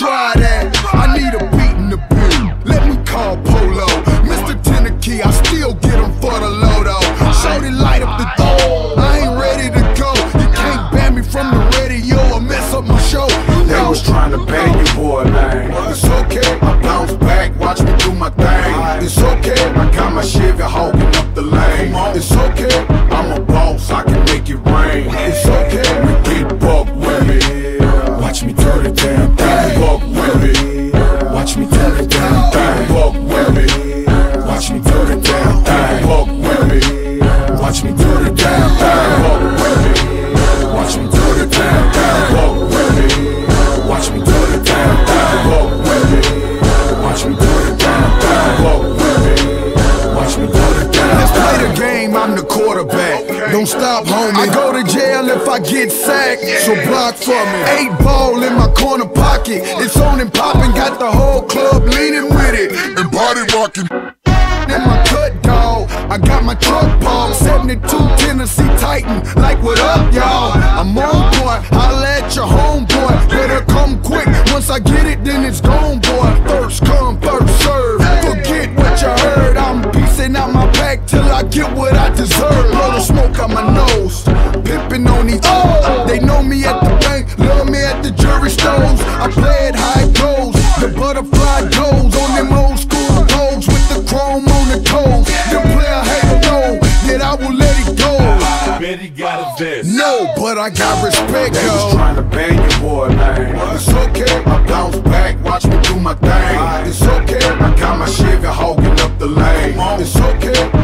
try that. I need a beat in the beat. Let me call Polo. Mr. Tenneke, I still get him for the lodo. Shorty light up the door. I ain't ready to go. You can't ban me from the radio or mess up my show. You They know was trying to ban you, boy, man. it's okay. I bounce back, watch me do my thing. It's okay. I got my Chevy hogging up the lane. It's okay. I'm a boss, I can make it rain. It's Don't stop, homie. I go to jail if I get sacked, so block for me. Eight ball in my corner pocket. It's on and popping, got the whole club leaning with it. And body rocking. In my cut, dog. I got my truck parked, 72 Tennessee Titan. Like, what up, y'all? I'm on deserve. Blow the smoke out my nose. Pimping on each other. Oh. They know me at the bank, love me at the jury stores. I play it how it goes. The butterfly goes on them old school goals with the chrome on the toes. Them player hate know that I will let it go. Betty got a vest. No, but I got respect, They was yo. trying to ban you, boy, man. It's okay. I bounce back, watch me do my thing. It's okay. I got my Chevy hogging up the lane. It's okay.